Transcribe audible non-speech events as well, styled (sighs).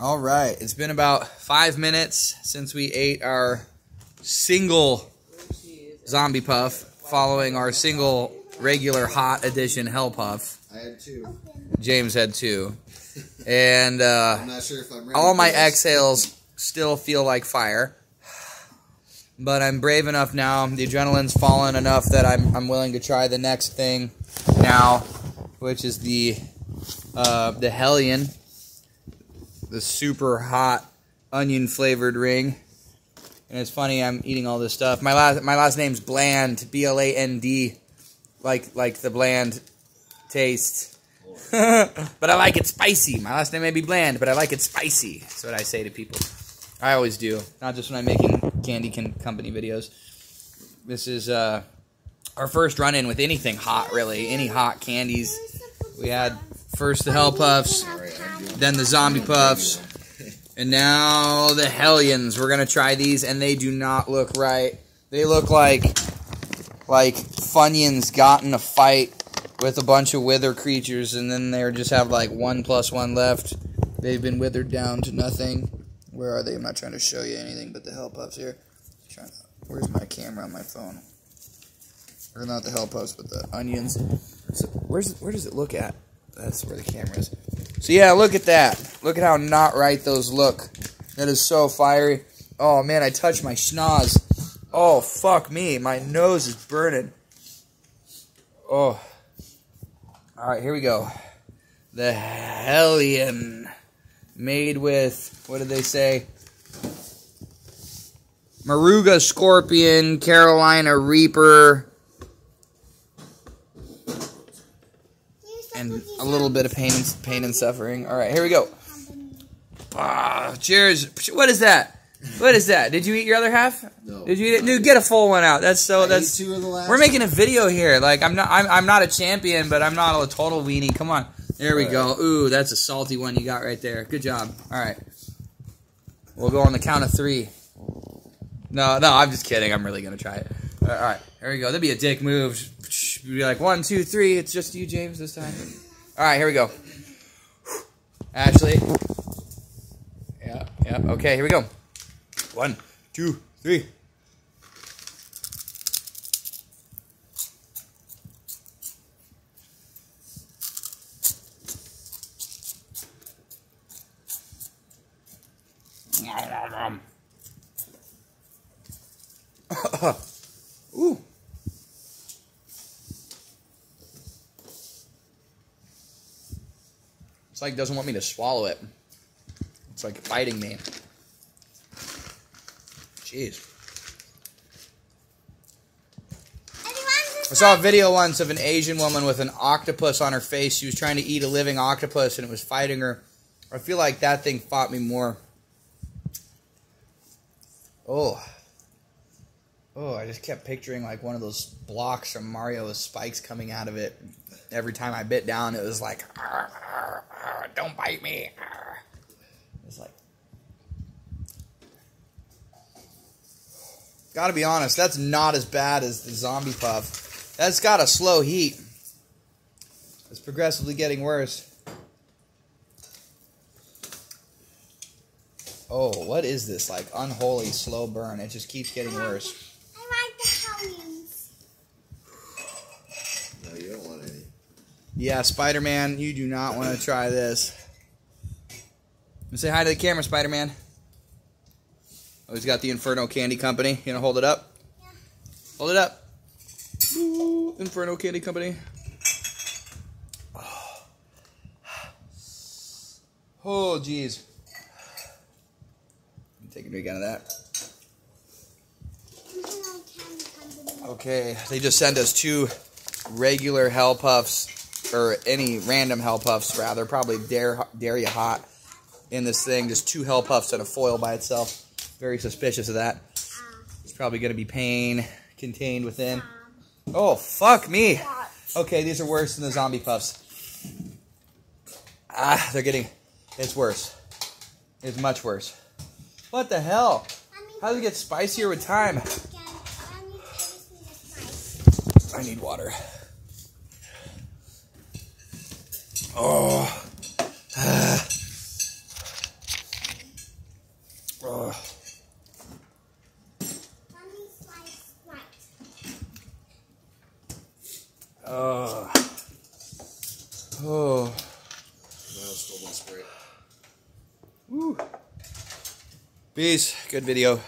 All right, it's been about five minutes since we ate our single zombie puff, following our single regular hot edition hell puff. I had two. James had two, and uh, I'm not sure if I'm ready. all my exhales still feel like fire. But I'm brave enough now. The adrenaline's fallen enough that I'm I'm willing to try the next thing now, which is the uh, the Hellion, the super hot onion flavored ring. And it's funny, I'm eating all this stuff. My last my last name's Bland, B L A N D, like like the bland taste. (laughs) but I like it spicy. My last name may be Bland, but I like it spicy. That's what I say to people. I always do, not just when I'm making candy can company videos. This is uh, our first run in with anything hot, really. Any hot candies. We had first the Hell Puffs, then the Zombie Puffs, and now the Hellions. We're gonna try these, and they do not look right. They look like like Funyuns got in a fight with a bunch of wither creatures, and then they just have like one plus one left. They've been withered down to nothing. Where are they? I'm not trying to show you anything but the Hell Puffs here. To, where's my camera on my phone? Or not the Hell Puffs, but the onions. So where's where does it look at? That's where the camera is. So yeah, look at that. Look at how not right those look. That is so fiery. Oh man, I touched my schnoz. Oh fuck me, my nose is burning. Oh. All right, here we go. The Hellion, made with what did they say? Maruga Scorpion, Carolina Reaper, and a little bit of pain and pain and suffering. All right, here we go. Ah, cheers. What is that? What is that? Did you eat your other half? No. Did you eat it? Dude, get a full one out. That's so. I That's two of the last we're making a video here. Like I'm not. I'm, I'm not a champion, but I'm not a total weenie. Come on. There we go. Ooh, that's a salty one you got right there. Good job. All right. We'll go on the count of three. No, no, I'm just kidding. I'm really gonna try it. All right, here we go. That'd be a dick move. Be like one, two, three. It's just you, James, this time. All right, here we go. Ashley. Yeah, yeah. Okay, here we go. One, two, three. (laughs) Ooh. Like doesn't want me to swallow it. It's like biting me. Jeez. I saw a video once of an Asian woman with an octopus on her face. She was trying to eat a living octopus and it was fighting her. I feel like that thing fought me more. Oh. Oh, I just kept picturing like one of those blocks from Mario with spikes coming out of it. Every time I bit down, it was like, "Arr, arr, arr, don't bite me. arr." It was like, gotta be honest, that's not as bad as the zombie puff. That's got a slow heat. It's progressively getting worse. Oh, what is this? Like unholy slow burn. It just keeps getting worse. I like the Hellions. No, you don't want any. Yeah, Spider Man, you do not want to try this. Say hi to the camera, Spider Man. Oh, he's got the Inferno Candy Company. You gonna hold it up? Yeah. Hold it up. Ooh, Inferno Candy Company. (sighs) Oh, jeez. Take a drink out of that. Hello, Candy Company. Okay, they just send us two regular Hell Puffs, or any random Hell Puffs, rather. Probably Dare, dare You Hot in this thing. Just two Hell Puffs and a foil by itself. Very suspicious of that. It's probably going to be pain contained within. Oh, fuck me. Okay, these are worse than the Zombie Puffs. Ah, they're getting. It's worse. It's much worse. What the hell? How does it get spicier with time? I need water. Oh. Ah. (sighs) Oh. Oh. Oh. Woo. Peace. Good video.